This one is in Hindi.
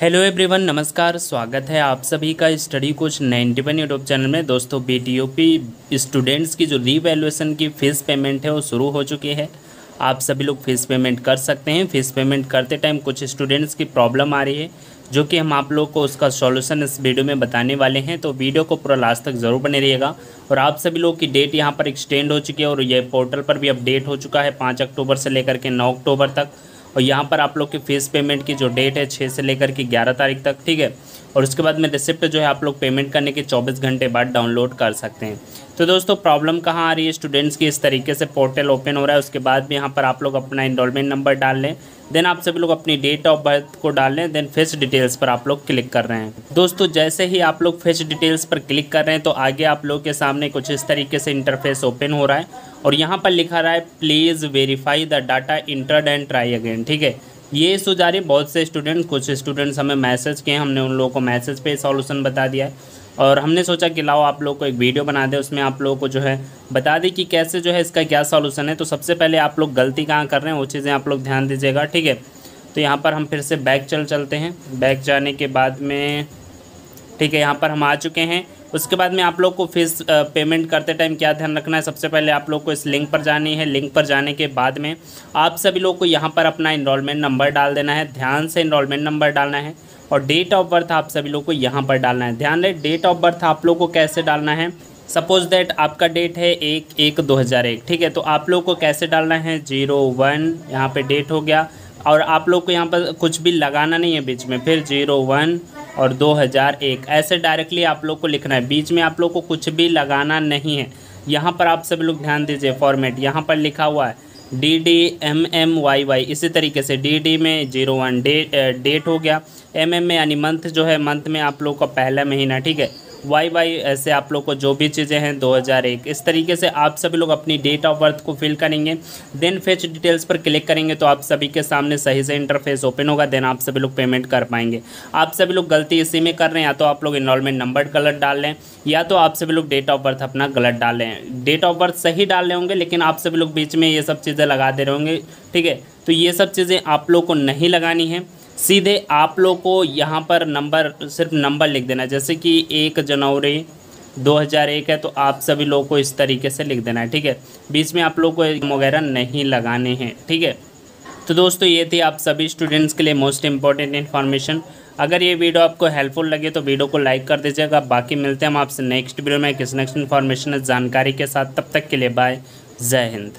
हेलो एवरीवन नमस्कार, स्वागत है आप सभी का study coach 91 one YouTube channel में। दोस्तों बी स्टूडेंट्स की जो रीवैल्यूएशन की फ़ीस पेमेंट है, वो शुरू हो चुकी है। आप सभी लोग फ़ीस पेमेंट कर सकते हैं। फ़ीस पेमेंट करते टाइम कुछ स्टूडेंट्स की प्रॉब्लम आ रही है, जो कि हम आप लोग को उसका सॉल्यूशन इस वीडियो में बताने वाले हैं। तो वीडियो को पूरा लास्ट तक ज़रूर बने रहिएगा। और आप सभी लोग की डेट यहाँ पर एक्सटेंड हो चुकी है और ये पोर्टल पर भी अपडेट हो चुका है, पाँच अक्टूबर से लेकर के नौ अक्टूबर तक। और यहाँ पर आप लोग की फ़ीस पेमेंट की जो डेट है छः से लेकर के ग्यारह तारीख तक, ठीक है? और उसके बाद में रिसिप्ट जो है आप लोग पेमेंट करने के 24 घंटे बाद डाउनलोड कर सकते हैं। तो दोस्तों, प्रॉब्लम कहाँ आ रही है स्टूडेंट्स की? इस तरीके से पोर्टल ओपन हो रहा है, उसके बाद भी यहाँ पर आप लोग अपना इनरोलमेंट नंबर डाल लें देन आप सभी लोग अपनी डेट ऑफ़ बर्थ को डाल लें देन फेस डिटेल्स पर आप लोग क्लिक कर रहे हैं। दोस्तों, जैसे ही आप लोग फेस डिटेल्स पर क्लिक कर रहे हैं तो आगे आप लोग के सामने कुछ इस तरीके से इंटरफेस ओपन हो रहा है और यहाँ पर लिखा रहा है please verify the data entered and try again ठीक है? ये इशू रही बहुत से स्टूडेंट कुछ स्टूडेंट्स हमें मैसेज किए, हमने उन लोगों को मैसेज पे सॉल्यूशन बता दिया है। और हमने सोचा कि लाओ आप लोग को एक वीडियो बना दें, उसमें आप लोगों को जो है बता दें कि कैसे जो है इसका क्या सॉल्यूशन है। तो सबसे पहले आप लोग गलती कहाँ कर रहे हैं, वो चीज़ें आप लोग ध्यान दीजिएगा, ठीक है? तो यहाँ पर हम फिर से बैक चल चलते हैं। बैक जाने के बाद में, ठीक है, यहाँ पर हम आ चुके हैं। उसके बाद में आप लोग को फ़ीस पेमेंट करते टाइम क्या ध्यान रखना है? सबसे पहले आप लोग को इस लिंक पर जानी है। लिंक पर जाने के बाद में आप सभी लोग को यहाँ पर अपना इनरोलमेंट नंबर डाल देना है। ध्यान से इनरोलमेंट नंबर डालना है और डेट ऑफ़ बर्थ आप सभी लोग को यहाँ पर डालना है। ध्यान रहे डेट ऑफ़ बर्थ आप लोग को कैसे डालना है? सपोज़ दैट आपका डेट है एक एक, दो हज़ार एक, ठीक है? तो आप लोग को कैसे डालना है? ज़ीरो वन यहाँ पे डेट हो गया। और आप लोग को यहाँ पर कुछ भी लगाना नहीं है बीच में। फिर ज़ीरो वन और 2001 ऐसे डायरेक्टली आप लोग को लिखना है। बीच में आप लोग को कुछ भी लगाना नहीं है। यहाँ पर आप सभी लोग ध्यान दीजिए फॉर्मेट यहाँ पर लिखा हुआ है D D M M Y Y इसी तरीके से डी डी में ज़ीरो वन। डे डेट हो गया। एम एम में यानी मंथ जो है मंथ में आप लोग का पहला महीना, ठीक है? वाई वाई ऐसे आप लोग को जो भी चीज़ें हैं 2001 इस तरीके से आप सभी लोग अपनी डेट ऑफ़ बर्थ को फिल करेंगे देन फेच डिटेल्स पर क्लिक करेंगे तो आप सभी के सामने सही से इंटरफेस ओपन होगा देन आप सभी लोग पेमेंट कर पाएँगे। आप सभी लोग गलती इसी में कर रहे हैं, या तो आप लोग इनरोलमेंट नंबर गलत डाल लें, या तो आप सभी लोग डेट ऑफ़ बर्थ अपना गलत डाल लें। डेट ऑफ़ बर्थ सही डाल रहे होंगे, लेकिन आप सभी लोग बीच में ये सब चीज़ें लगा दे रहे होंगे, ठीक है? तो ये सब चीज़ें आप लोग को नहीं लगानी है। सीधे आप लोग को यहाँ पर नंबर, सिर्फ़ नंबर लिख देना। है जैसे कि एक जनवरी 2001 है तो आप सभी लोग को इस तरीके से लिख देना है, ठीक है? बीच में आप लोग को वगैरह नहीं लगाने हैं, ठीक है? तो दोस्तों, ये थी आप सभी स्टूडेंट्स के लिए मोस्ट इंपॉर्टेंट इन्फॉर्मेशन अगर ये वीडियो आपको हेल्पफुल लगे तो वीडियो को लाइक कर दीजिएगा। बाकी मिलते हैं हम आपसे नेक्स्ट वीडियो में। किस नेक्स्ट इन्फॉर्मेशन जानकारी के साथ, तब तक के लिए बाय जय हिंद।